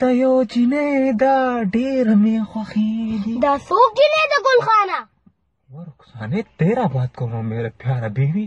ته یو جنې دا ډېر مې خوښېږي دا څوک جنې د ګل خانه وہ رخسانے تیرا بات کر رہا ہوں میرے پیارا بیوی.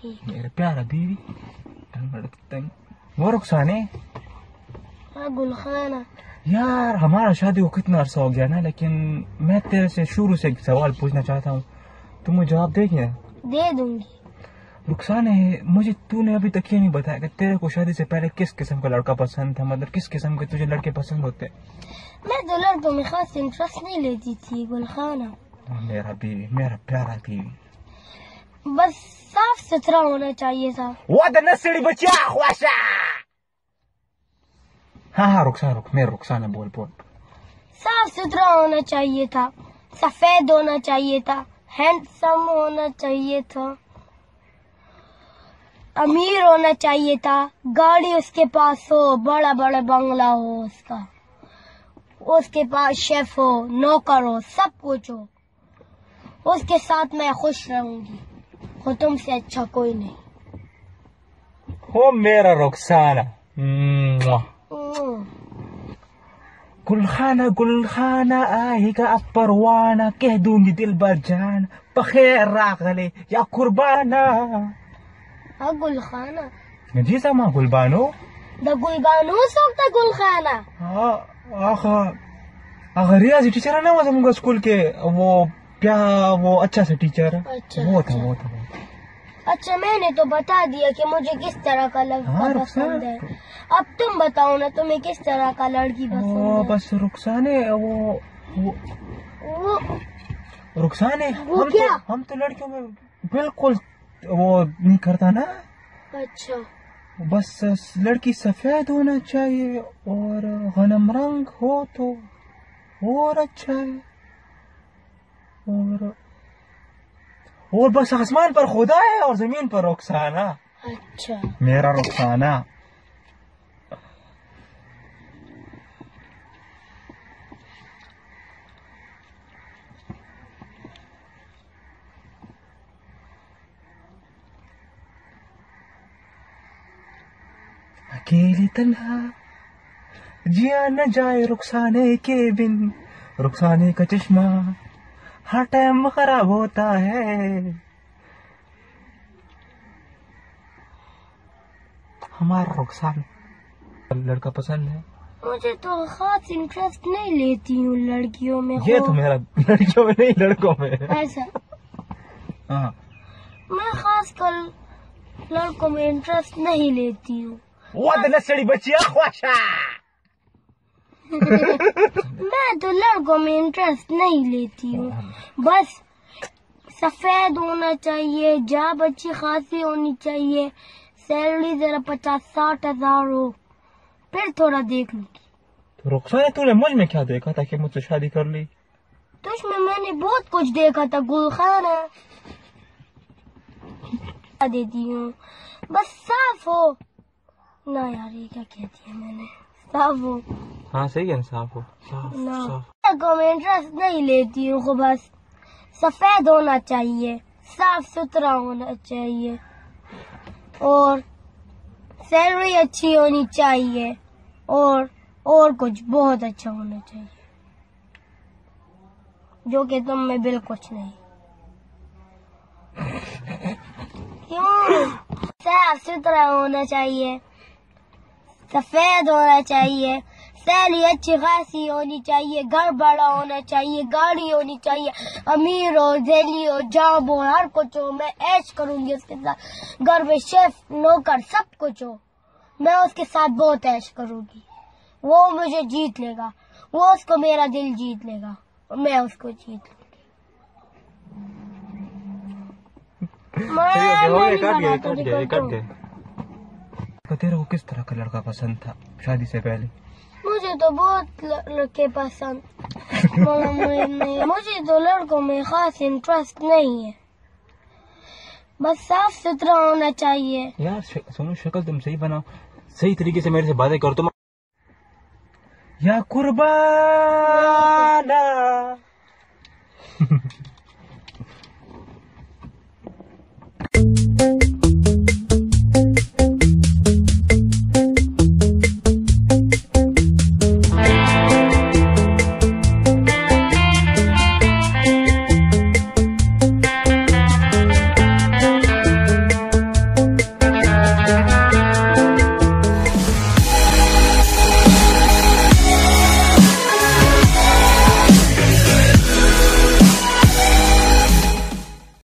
ٹھیک. میرے پیارا بیوی. وہ رخسانے ہاں گل خانہ. یار ہمارا شادی کو کتنا عرصہ ہو گیا نا لیکن میں تیرے سے شروع سے سوال پوچھنا چاہتا ہوں۔ تم مجھے جواب دے گیا؟ دے دوں گی۔ رخسان ہے مجھے تو نے ابھی تک یہ نہیں بتایا کہ تیرے کو شادی سے پہلے کس قسم کا لڑکا پسند تھا مطلب کس قسم کے تجھے لڑکے پسند ہوتے؟ میں تو لڑکوں میں خاص انٹرسٹ نہیں لیتی تھی گل خانہ۔ میرا بیوی میرا پیارا بیوی بس صاف ستھرا ہونا چاہیے تھا۔ وہ نسڑی بچیا خواشا ہاں ہاں رخسان رخ میرا رخسان ہے بول بول۔ صاف ستھرا ہونا چاہیے تھا سفید ہونا چاہیے تھا ہینڈسم ہونا چاہیے تھا۔ امیر ہونا چاہیے تھا۔ گاڑی اس کے پاس ہو بڑا بڑا بنگلہ ہو اس کا۔ اس کے پاس شیف ہو نوکر ہو سب کچھ ہو۔ اس کے ساتھ میں خوش رہوں گی۔ وہ تم سے اچھا کوئی نہیں۔ وہ میرا رخسانہ۔ گل خانہ گل خانہ آئے گا اب پروانہ کہہ دوں گی دل بر جان۔ بخیر راغلے یا قربانہ۔ ہاں گل خانہ جی سما گل بانو دا گل بانو سوکتا گل خانہ آخا آخا ریاضی ٹیچر ہے نا وہ زمانہ اسکول کے وہ کیا وہ اچھا سا ٹیچر اچھا، وہ تھا اچھا۔ وہ تھا وہ تھا۔ اچھا میں نے تو بتا دیا کہ مجھے کس طرح کا لڑکا ہاں، پسند ہے رخسان۔ اب تم بتاؤ نا تمہیں کس طرح کا لڑکی پسند ہے بس رخسانے وہ وہ- کیا؟ ہم تو لڑکیوں میں بالکل وہ نہیں کرتا نا؟ اچھا۔ بس لڑکی سفید ہونا چاہیے اور غنم رنگ ہو تو اور اچھا ہے۔ اور اور بس آسمان پر خدا ہے اور زمین پر رخسانہ۔ اچھا۔ میرا رخسانہ۔ اکیلی تنہا جیا نہ جائے رخسانے کے بن رخسانے کا چشمہ ہر ٹائم خراب ہوتا ہے ہمارا رخسان لڑکا پسند ہے مجھے تو خاص انٹرسٹ نہیں لیتی ہوں لڑکیوں میں یہ تو میرا لڑکیوں میں نہیں لڑکوں میں ایسا ہاں میں خاص کر لڑکوں میں انٹرسٹ نہیں لیتی ہوں وہ نسڑی بچی خوشا میں تو لڑکوں میں انٹرسٹ نہیں لیتی ہوں بس سفید ہونا چاہیے جاب اچھی خاصی ہونی چاہیے سیلری ذرا پچاس ساٹھ ہزار ہو پھر تھوڑا دیکھ لوں گی تو رخسانے تو نے مجھ میں کیا دیکھا تھا کہ مجھ سے شادی کر لی تو اس میں میں نے بہت کچھ دیکھا تھا گل خانہ دیتی ہوں بس صاف ہو نہ یار یہ کیا کہتی ہے میں نے؟ صاف ہو۔ ہاں صحیح ہے ہو۔ صاف نہ انٹرسٹ نہیں لیتی ہوں بس سفید ہونا چاہیے صاف ستھرا ہونا چاہیے اور سیلری اچھی ہونی چاہیے اور اور کچھ بہت اچھا ہونا چاہیے جو کہ تم میں بالکل نہیں۔ کیوں؟ صاف ستھرا ہونا چاہیے۔ سفید ہونا چاہیے سیلی اچھی خاصی ہونی چاہیے گھر بڑا ہونا چاہیے گاڑی ہونی چاہیے امیر ہو ذیلی ہو جاب ہو ہر کچھ ہو میں ایش کروں گی اس کے ساتھ۔ گھر میں شیف نوکر سب کچھ ہو۔ میں اس کے ساتھ بہت ایش کروں گی۔ وہ مجھے جیت لے گا۔ وہ اس کو میرا دل جیت لے گا۔ اور میں اس کو جیت لوں گی۔ ہوں۔ تیرے کو کس طرح کا لڑکا پسند تھا شادی سے پہلے؟ مجھے تو بہت لڑکے پسند۔ مجھے تو لڑکوں میں خاص انٹرسٹ نہیں ہے۔ بس صاف ستھرا ہونا چاہیے۔ یار سنو شکل تم صحیح بناؤ۔ صحیح طریقے سے میرے سے باتیں کرو۔ تم یا قربانہ۔